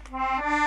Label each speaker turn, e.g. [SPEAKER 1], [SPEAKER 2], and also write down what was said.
[SPEAKER 1] あ。